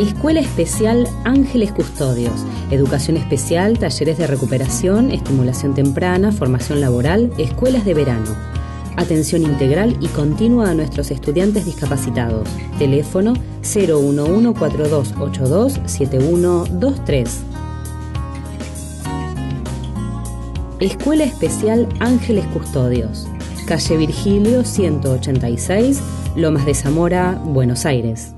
Escuela Especial Ángeles Custodios. Educación especial, talleres de recuperación, estimulación temprana, formación laboral, escuelas de verano. Atención integral y continua a nuestros estudiantes discapacitados. Teléfono 011 4282 7123. Escuela Especial Ángeles Custodios. Calle Virgilio 186, Lomas de Zamora, Buenos Aires.